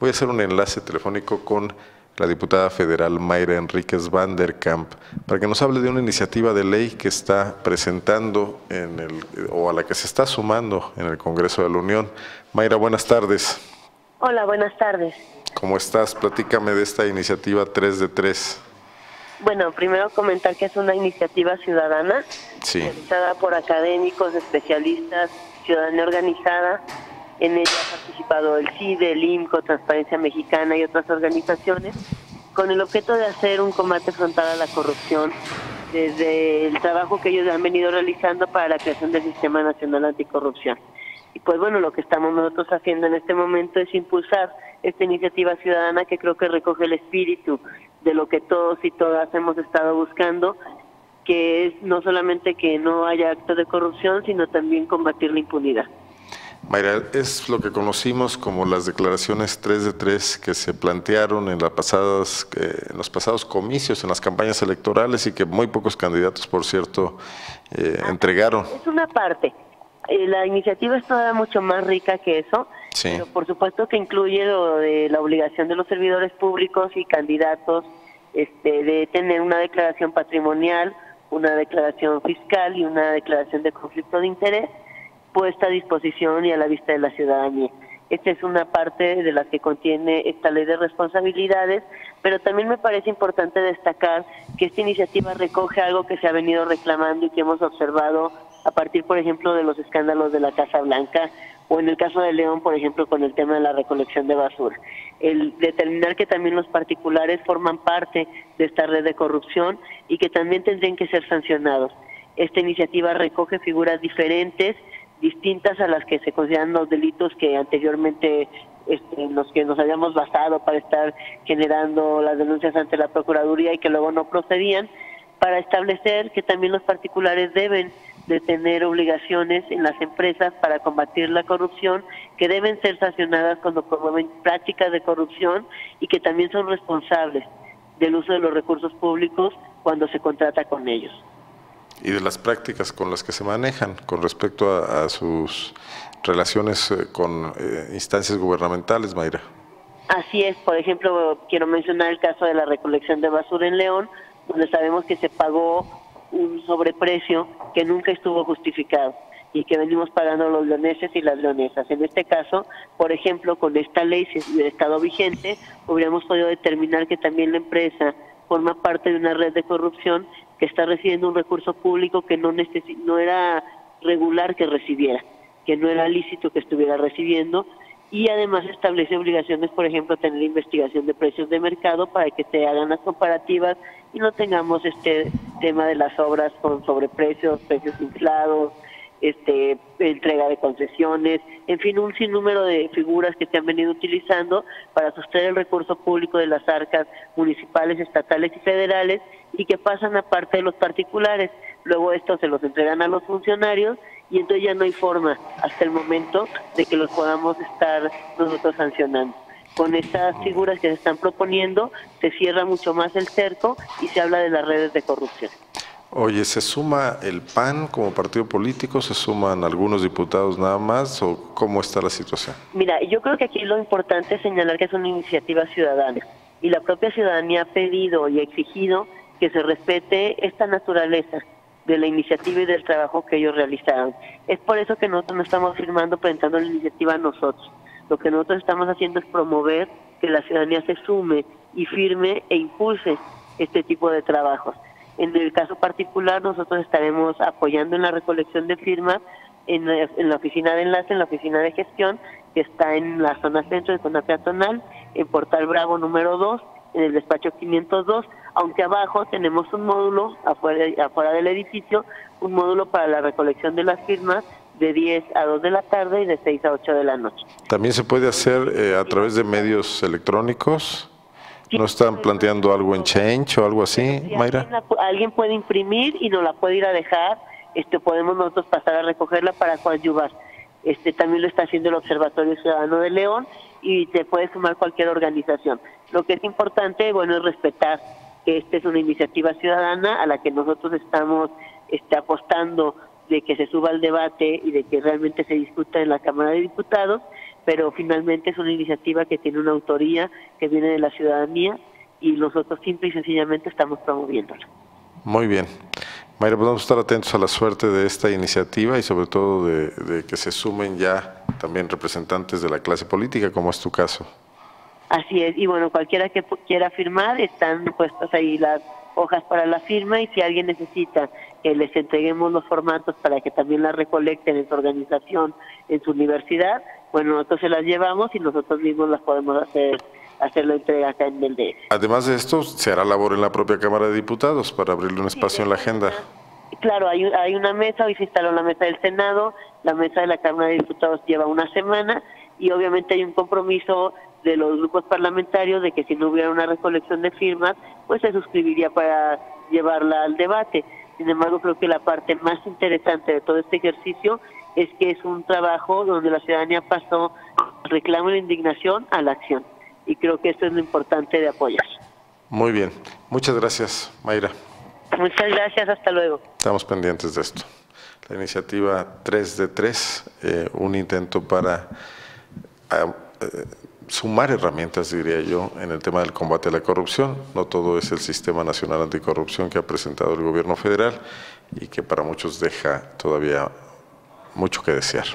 Voy a hacer un enlace telefónico con la diputada federal Mayra Enríquez Van der Kamp para que nos hable de una iniciativa de ley que está presentando en el, o a la que se está sumando en el Congreso de la Unión. Mayra, buenas tardes. Hola, buenas tardes. ¿Cómo estás? Platícame de esta iniciativa 3 de 3. Bueno, primero comentar que es una iniciativa ciudadana realizada por académicos, especialistas, ciudadanía organizada en ella ha participado el CIDE, el IMCO, Transparencia Mexicana y otras organizaciones con el objeto de hacer un combate frontal a la corrupción desde el trabajo que ellos han venido realizando para la creación del Sistema Nacional Anticorrupción. Y pues bueno, lo que estamos nosotros haciendo en este momento es impulsar esta iniciativa ciudadana que creo que recoge el espíritu de lo que todos y todas hemos estado buscando, que es no solamente que no haya actos de corrupción, sino también combatir la impunidad. Mayra, es lo que conocimos como las declaraciones 3 de 3 que se plantearon en, las pasadas, en los pasados comicios, en las campañas electorales y que muy pocos candidatos, por cierto, eh, ah, entregaron. Es una parte. Eh, la iniciativa es todavía mucho más rica que eso, pero por supuesto que incluye lo de la obligación de los servidores públicos y candidatos este, de tener una declaración patrimonial, una declaración fiscal y una declaración de conflicto de interés puesta a disposición y a la vista de la ciudadanía. Esta es una parte de la que contiene esta ley de responsabilidades, pero también me parece importante destacar que esta iniciativa recoge algo que se ha venido reclamando y que hemos observado a partir, por ejemplo, de los escándalos de la Casa Blanca o en el caso de León, por ejemplo, con el tema de la recolección de basura. El determinar que también los particulares forman parte de esta red de corrupción y que también tendrían que ser sancionados. Esta iniciativa recoge figuras diferentes distintas a las que se consideran los delitos que anteriormente este, los que nos habíamos basado para estar generando las denuncias ante la Procuraduría y que luego no procedían, para establecer que también los particulares deben de tener obligaciones en las empresas para combatir la corrupción, que deben ser sancionadas cuando promueven prácticas de corrupción y que también son responsables del uso de los recursos públicos cuando se contrata con ellos y de las prácticas con las que se manejan con respecto a, sus relaciones eh, con eh, instancias gubernamentales, Mayra. Así es, por ejemplo, quiero mencionar el caso de la recolección de basura en León, donde sabemos que se pagó un sobreprecio que nunca estuvo justificado y que venimos pagando los leoneses y las leonesas. En este caso, por ejemplo, con esta ley, si hubiera estado vigente, hubiéramos podido determinar que también la empresa forma parte de una red de corrupción que está recibiendo un recurso público que no, no era regular que recibiera, que no era lícito que estuviera recibiendo y además establece obligaciones, por ejemplo, tener investigación de precios de mercado para que se hagan las comparativas y no tengamos este tema de las obras con sobreprecios, precios inflados, este, entrega de concesiones, en fin, un sinnúmero de figuras que se han venido utilizando para sostener el recurso público de las arcas municipales, estatales y federales y que pasan a parte de los particulares. Luego estos se los entregan a los funcionarios y entonces ya no hay forma hasta el momento de que los podamos estar nosotros sancionando. Con estas figuras que se están proponiendo se cierra mucho más el cerco y se habla de las redes de corrupción. Oye, ¿se suma el PAN como partido político? ¿Se suman algunos diputados nada más? ¿O cómo está la situación? Mira, yo creo que aquí lo importante es señalar que es una iniciativa ciudadana y la propia ciudadanía ha pedido y exigido que se respete esta naturaleza de la iniciativa y del trabajo que ellos realizaron. Es por eso que nosotros no estamos firmando, presentando la iniciativa a nosotros. Lo que nosotros estamos haciendo es promover que la ciudadanía se sume y firme e impulse este tipo de trabajos. En el caso particular, nosotros estaremos apoyando en la recolección de firmas en la, oficina de enlace, en la oficina de gestión, que está en la zona centro de zona peatonal, en Portal Bravo número 2, en el despacho 502, aunque abajo tenemos un módulo afuera, afuera del edificio, un módulo para la recolección de las firmas de 10 a 2 de la tarde y de 6 a 8 de la noche. ¿También se puede hacer eh, a través de medios electrónicos? ¿No están planteando algo en Change o algo así, Mayra? Alguien, puede imprimir y nos la puede ir a dejar, este, podemos nosotros pasar a recogerla para coadyuvar. Este, también lo está haciendo el Observatorio Ciudadano de León y te puede sumar cualquier organización. Lo que es importante, bueno, es respetar que esta es una iniciativa ciudadana a la que nosotros estamos este, apostando de que se suba al debate y de que realmente se discuta en la Cámara de Diputados, pero finalmente es una iniciativa que tiene una autoría que viene de la ciudadanía y nosotros simple y sencillamente estamos promoviéndola. Muy bien. Mayra, podemos estar atentos a la suerte de esta iniciativa y sobre todo de, que se sumen ya también representantes de la clase política, como es tu caso. Así es, y bueno, cualquiera que quiera firmar, están puestas ahí las hojas para la firma y si alguien necesita que les entreguemos los formatos para que también las recolecten en su organización, en su universidad, bueno, nosotros se las llevamos y nosotros mismos las podemos hacer hacer la entrega acá en el DF. Además de esto, se hará labor en la propia Cámara de Diputados para abrirle un espacio en la agenda. Claro, hay, hay una mesa, hoy se instaló la mesa del Senado, la mesa de la Cámara de Diputados lleva una semana y obviamente hay un compromiso de los grupos parlamentarios de que si no hubiera una recolección de firmas, pues se suscribiría para llevarla al debate. Sin embargo, creo que la parte más interesante de todo este ejercicio es que es un trabajo donde la ciudadanía pasó reclamo y indignación a la acción y creo que esto es lo importante de apoyar. Muy bien, muchas gracias Mayra. Muchas gracias, hasta luego. Estamos pendientes de esto. La iniciativa 3 de 3, eh, un intento para ah, eh, sumar herramientas, diría yo, en el tema del combate a la corrupción. No todo es el Sistema Nacional Anticorrupción que ha presentado el gobierno federal y que para muchos deja todavía mucho que desear.